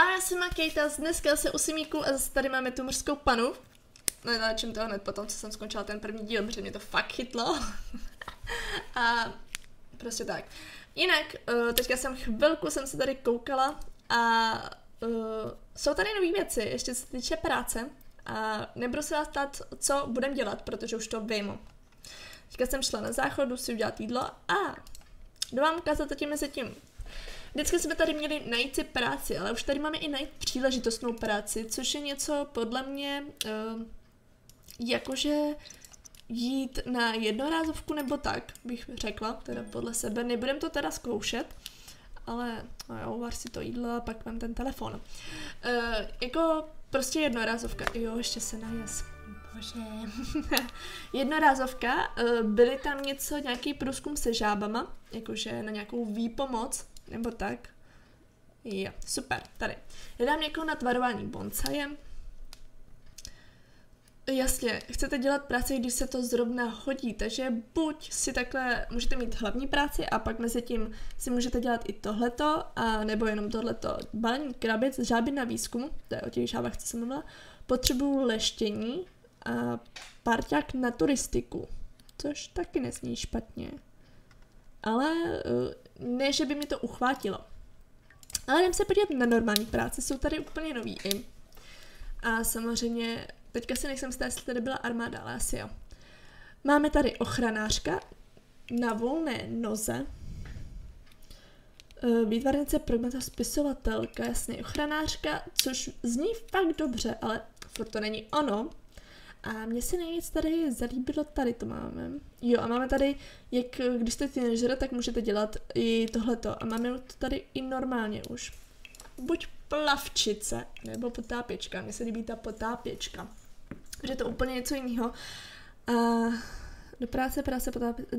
A já jsem Makejta, dneska se u Simíku a zase tady máme tu mořskou panu. Natáčím to hned potom, co jsem skončila ten první díl, protože mě to fakt chytlo. a prostě tak. Jinak, uh, teďka jsem chvilku jsem se tady koukala a uh, jsou tady nové věci, ještě se týče práce. A nebudu se vás ptát, co budem dělat, protože už to vím. Teďka jsem šla na záchodu si udělat jídlo a jdu vám ukázat zatím mezi tím Vždycky jsme tady měli najít si práci, ale už tady máme i najít příležitostnou práci, což je něco podle mě uh, jakože jít na jednorázovku nebo tak, bych řekla, teda podle sebe. Nebudem to teda zkoušet, ale no jo, var si to jídlo a pak mám ten telefon. Uh, jako prostě jednorázovka. Jo, ještě se najes. Bože. jednorázovka, uh, byly tam něco, nějaký průzkum se žábama, jakože na nějakou výpomoc, nebo tak. Jo, super, tady. Nedám někoho na tvarování bonsajem. Jasně, chcete dělat práci, když se to zrovna hodí, takže buď si takhle můžete mít hlavní práci a pak mezi tím si můžete dělat i tohleto, a nebo jenom tohleto. Balení krabic, žáby na výzkumu, to je o těch žábách, co jsem mluvila, potřebuju leštění a parťák na turistiku, což taky nesní špatně. Ale eh, ne, že by mi to uchvátilo. Ale jdem se podívat na normální práce, jsou tady úplně nový i. A samozřejmě, teďka si nejsem stá, jestli tady byla armáda, ale asi jo. Máme tady ochranářka na volné noze, e, výtvarnice, pragmata, spisovatelka, jasně, ochranářka, což zní fakt dobře, ale furt to není ono. A mně se nejvíc tady zalíbilo, tady to máme. Jo, a máme tady, jak když jste teenager, tak můžete dělat i tohleto. A máme to tady i normálně už. Buď plavčice, nebo potápěčka. Mně se líbí ta potápěčka. Že to úplně něco jiného. A do práce práce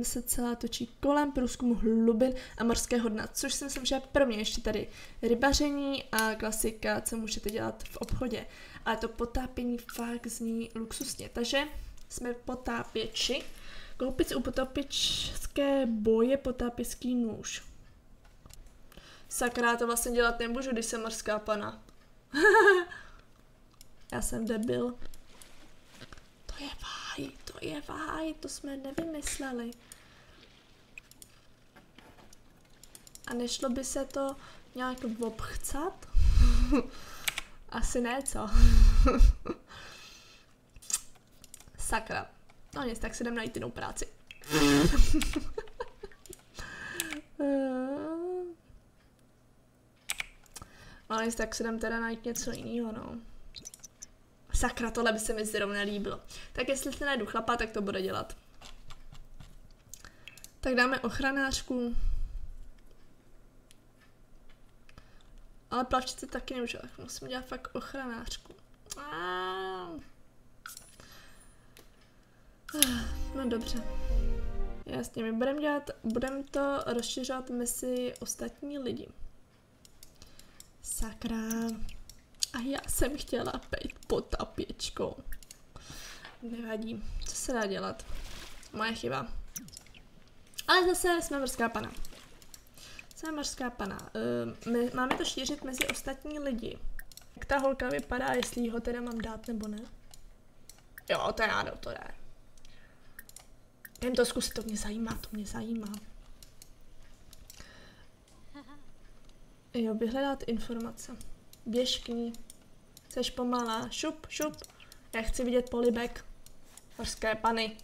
se celá točí kolem průzkumu hlubin a morského dna, což si myslím, že je pro mě ještě tady rybaření a klasika, co můžete dělat v obchodě. Ale to potápění fakt zní luxusně. Takže jsme potápěči. Koupit u potápěčské boje potápěcký nůž. Sakra, to vlastně dělat nemůžu, když jsem morská pana. Já jsem debil. To je váj, to je váj, to jsme nevymysleli. A nešlo by se to nějak obchcat? Asi ne, co? Sakra. No nic, tak si jdem najít jinou práci. Ale nic, tak si jdem teda najít něco jiného, no. Sakra, tohle by se mi zrovna líbilo. Tak jestli si najdu chlapa, tak to bude dělat. Tak dáme ochranářku. Ale plavčice taky nemůžu, tak musím dělat fakt ochranářku. No dobře. Jasně, my budeme dělat, budeme to rozšiřovat mezi ostatní lidi. Sakra. A já jsem chtěla být potapěčkou. Nevadí. Co se dá dělat? Moje chyba. Ale zase jsme morská pana. Jsme morská pana. Uh, my, máme to šířit mezi ostatní lidi. Jak ta holka vypadá, jestli ho teda mám dát nebo ne? Jo, to je ano, to je. Jen to zkusit, to mě zajímá, to mě zajímá. Jo, vyhledat informace. Běž k ní. Jseš pomalá. Šup, šup. Já chci vidět polibek. Horské pany.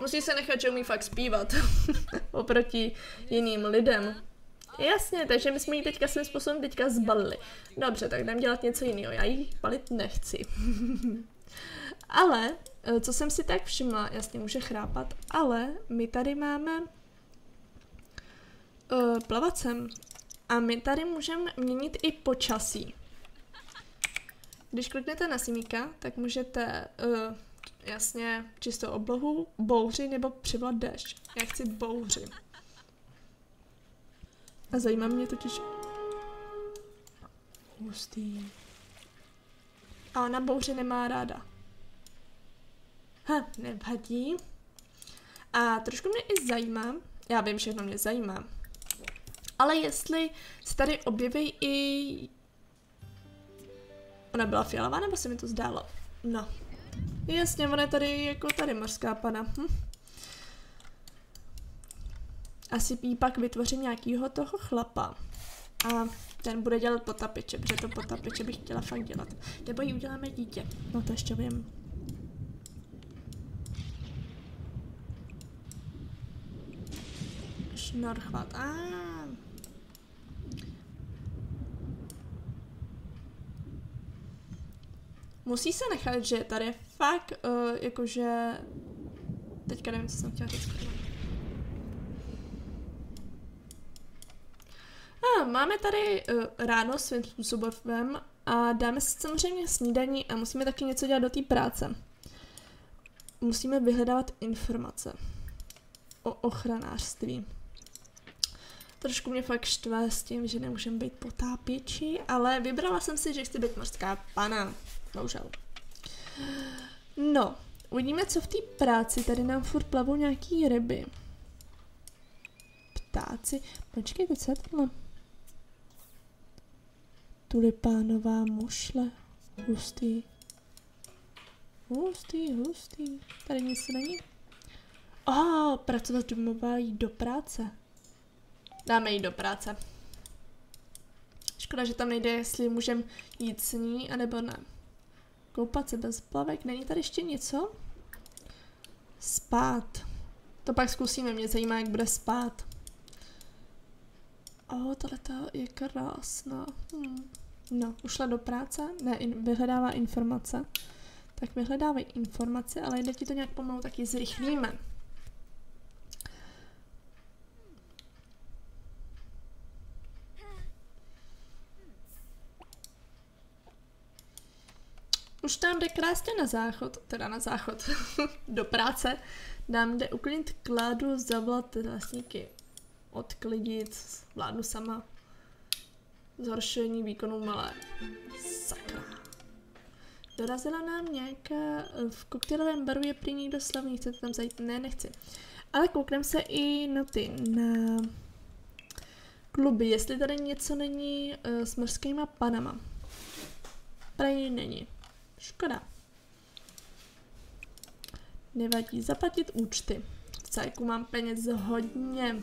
Musí se nechat, že umí fakt zpívat. Oproti jiným lidem. Jasně, takže my jsme ji teďka svým způsobem teďka zbalili. Dobře, tak jdem dělat něco jiného. Já ji balit nechci. ale, eh, co jsem si tak všimla, jasně může chrápat, ale my tady máme uh, plavacem a my tady můžeme měnit i počasí. Když kliknete na simíka, tak můžete uh, jasně čistou oblohu, bouři nebo přivolat déšť. Já chci bouři. A zajímá mě totiž... Hustý. A ona bouři nemá ráda. Ha, nevadí. A trošku mě i zajímá, já vím, všechno mě zajímá, ale jestli se tady objeví i Ona byla fialová, nebo se mi to zdálo? No. Jasně, ona je tady jako tady mořská pana. Hm. Asi jí pak vytvořím nějakýho toho chlapa. A ten bude dělat potapiče, protože to potapiče bych chtěla fakt dělat. Nebo jí uděláme dítě. No to ještě vím. Šnorchvat. Ah. Musí se nechat, že tady je fakt, uh, jakože... Teďka nevím, co jsem chtěla říct. A máme tady uh, ráno svým způsobem a dáme si samozřejmě snídaní a musíme taky něco dělat do té práce. Musíme vyhledávat informace o ochranářství. Trošku mě fakt štve s tím, že nemůžeme být potápěči, ale vybrala jsem si, že chci být mořská pana. Bohužel. No, uvidíme, co v té práci. Tady nám furt plavou nějaký ryby. Ptáci. Počkejte, co je tohle? Tulipánová mušle. Hustý. Hustý, hustý. Tady nic není. Oh, pracovat domova jít do práce. Dáme jít do práce. Škoda, že tam nejde, jestli můžeme jít s ní, anebo ne. Koupat se bez plavek. Není tady ještě něco? Spát. To pak zkusíme, mě zajímá, jak bude spát. O, oh, tohle je krásná. Hmm. No, ušla do práce, ne, in, vyhledává informace. Tak vyhledávají informace, ale jde ti to nějak pomalu, taky zrychlíme. Už tam jde krásně na záchod, teda na záchod, do práce. Dám jde uklidnit kládu, zavolat vlastníky, odklidit, vládnu sama. Zhoršení výkonu malé. Sakra. Dorazila nám nějaká, v koktejlovém baru je prý někdo slavný, chcete tam zajít? Ne, nechci. Ale kouknem se i na ty, na kluby, jestli tady něco není uh, s mořskýma panama. Prej není. Škoda. Nevadí zaplatit účty. V cajku mám peněz hodně.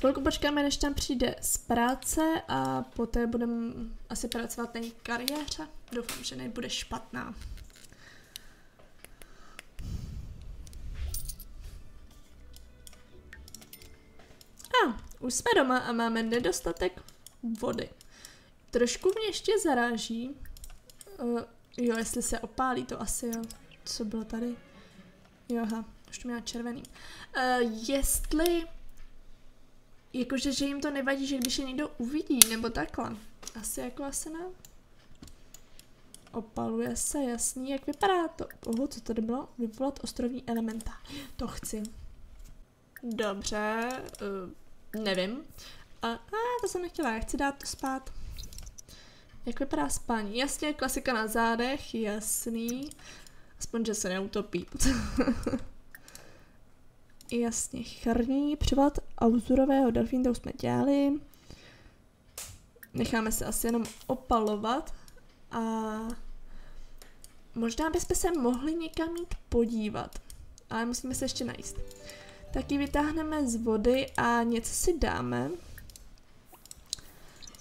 Chvilku počkáme, než tam přijde z práce a poté budeme asi pracovat na kariéře. Doufám, že nebude špatná. A, už jsme doma a máme nedostatek vody. Trošku mě ještě zaráží, Uh, jo, jestli se opálí, to asi jo. Co bylo tady? Jo, aha, už to měla červený. Uh, jestli, jakože, že jim to nevadí, že když je někdo uvidí, nebo takhle. Asi jako asi ne. Opaluje se, jasný, jak vypadá to. Oho, co tady bylo? Vyvolat ostrovní elementa. To chci. Dobře, uh, nevím. A, a to jsem nechtěla, já chci dát to spát. Jak vypadá spání? Jasně, klasika na zádech, jasný. Aspoň, že se neutopí. Jasně, chrní, přivolat auzurového delfína, už jsme dělali. Necháme se asi jenom opalovat a možná bychom se mohli někam jít podívat, ale musíme se ještě najíst. Taky vytáhneme z vody a něco si dáme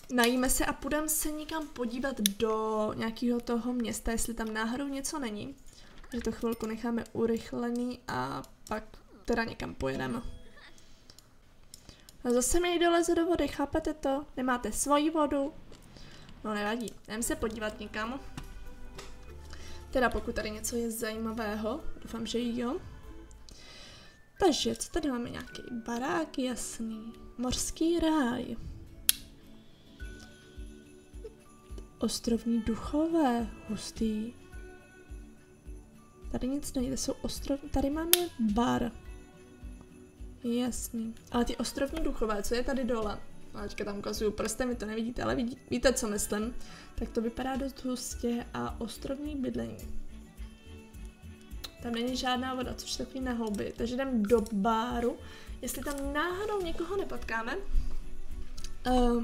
najíme se a půjdeme se někam podívat do nějakého toho města, jestli tam náhodou něco není. Že to chvilku necháme urychlený a pak teda někam pojedeme. A zase mi někdo do vody, chápete to? Nemáte svoji vodu? No nevadí, jdeme se podívat někam. Teda pokud tady něco je zajímavého, doufám, že jo. Takže, co tady máme? Nějaký barák, jasný. Morský ráj. Ostrovní duchové, hustý. Tady nic není, to jsou ostrov... Tady máme bar. Jasný. Ale ty ostrovní duchové, co je tady dole? A teďka tam ukazuju prstem, vy to nevidíte, ale vidí, víte, co myslím. Tak to vypadá dost hustě a ostrovní bydlení. Tam není žádná voda, což je takový na houby. Takže jdem do baru. Jestli tam náhodou někoho nepotkáme. Uh,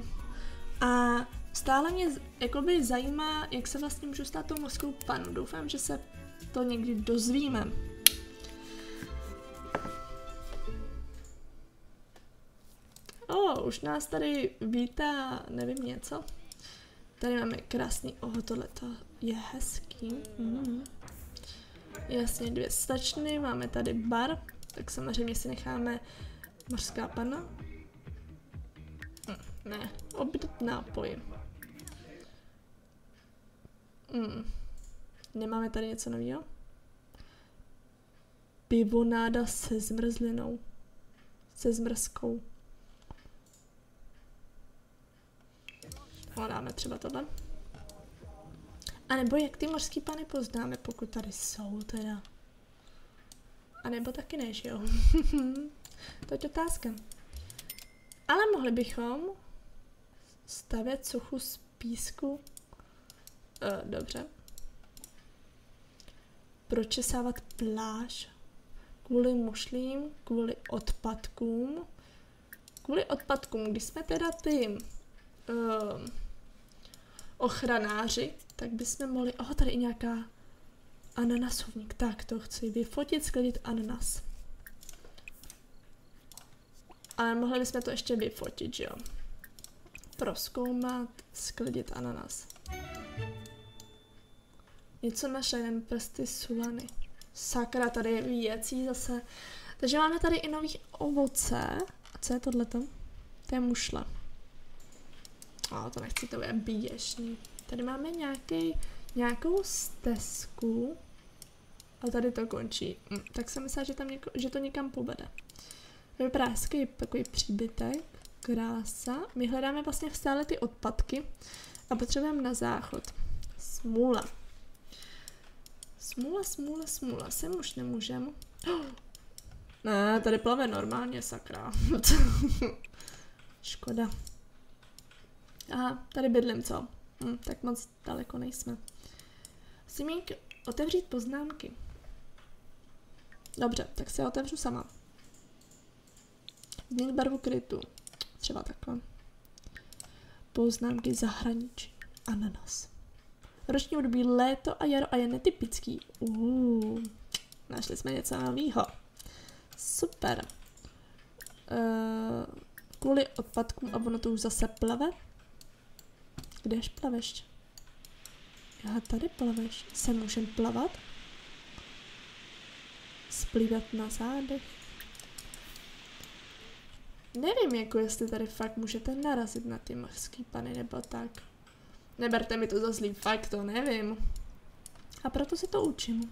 a stále mě jakoby zajímá, jak se vlastně můžu stát tou mořskou panu. Doufám, že se to někdy dozvíme. O, oh, už nás tady vítá, nevím něco. Tady máme krásný, oho, tohle to je hezký. Mm. Jasně, dvě stačny, máme tady bar, tak samozřejmě si necháme mořská pana. Ne, oběd nápoj. Mm. Nemáme tady něco nového? Pivonáda se zmrzlinou. Se zmrzkou. No, dáme třeba tohle. A nebo jak ty mořský pany poznáme, pokud tady jsou teda. A nebo taky ne, že jo? to je otázka. Ale mohli bychom stavět sochu z písku. Uh, dobře. Pročesávat pláž kvůli mušlím, kvůli odpadkům. Kvůli odpadkům, když jsme teda ty uh, ochranáři, tak bychom mohli, oh, tady i nějaká ananasovník, tak to chci vyfotit, sklidit ananas. Ale mohli bychom to ještě vyfotit, že jo? Proskoumat, sklidit ananas. Něco našli, jen prsty sulany. Sakra, tady je věcí zase. Takže máme tady i nový ovoce. A co je tohleto? To je mušle. A to nechci, to je běžný. Tady máme nějaký, nějakou stezku. A tady to končí. Hm, tak jsem myslela, že, tam něko, že to někam povede. Vypadá hezký takový příbytek. Krása. My hledáme vlastně stále ty odpadky a potřebujeme na záchod. Smůla. Smůla, smůla, smůla. Sem už nemůžem. Ne, tady plave normálně, sakra. Škoda. Aha, tady bydlím, co? Hm, tak moc daleko nejsme. Musím otevřít poznámky. Dobře, tak se otevřu sama. Změnit barvu krytu. Třeba takhle. Poznámky zahraničí. Ananas. Roční období léto a jaro a je netypický. Uh, našli jsme něco nového. Super. Uh, kvůli odpadkům a ono to už zase plave. Kdež plaveš? Já tady plaveš. Se můžem plavat? Splývat na zádech? Nevím, jako jestli tady fakt můžete narazit na ty mořský pany nebo tak. Neberte mi to za zlý fakt, to nevím. A proto si to učím.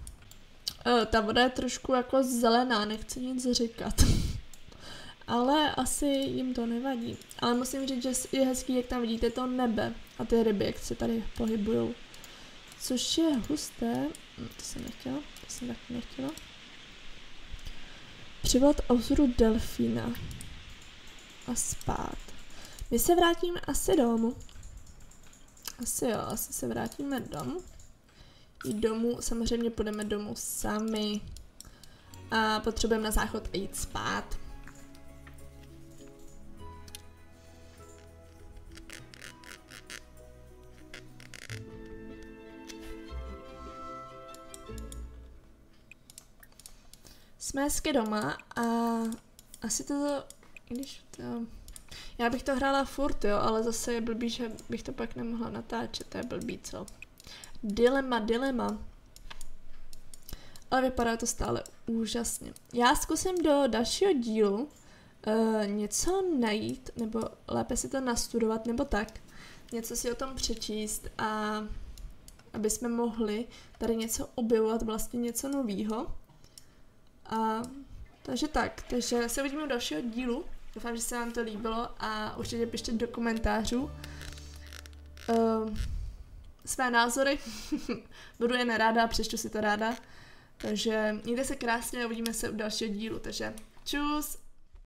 E, ta voda je trošku jako zelená, nechci nic říkat. Ale asi jim to nevadí. Ale musím říct, že je hezký, jak tam vidíte to nebe a ty ryby, jak se tady pohybujou. Což je husté. Hm, to jsem nechtěla, to jsem taky nechtěla. Přivolat osudu delfína. A spát. My se vrátíme asi domů. Asi jo, asi se vrátíme domů. I domů, samozřejmě půjdeme domů sami. A potřebujeme na záchod jít spát. Jsme hezky doma a asi to, když to, já bych to hrála furt, jo, ale zase je blbý, že bych to pak nemohla natáčet, to je blbý, co? Dilema, dilema. Ale vypadá to stále úžasně. Já zkusím do dalšího dílu uh, něco najít, nebo lépe si to nastudovat, nebo tak. Něco si o tom přečíst a aby jsme mohli tady něco objevovat, vlastně něco nového. A takže tak, takže se uvidíme u dalšího dílu. Doufám, že se vám to líbilo a určitě pište do komentářů uh, své názory. Budu je neráda, přečtu si to ráda. Takže mějte se krásně a uvidíme se u dalšího dílu. Takže čus!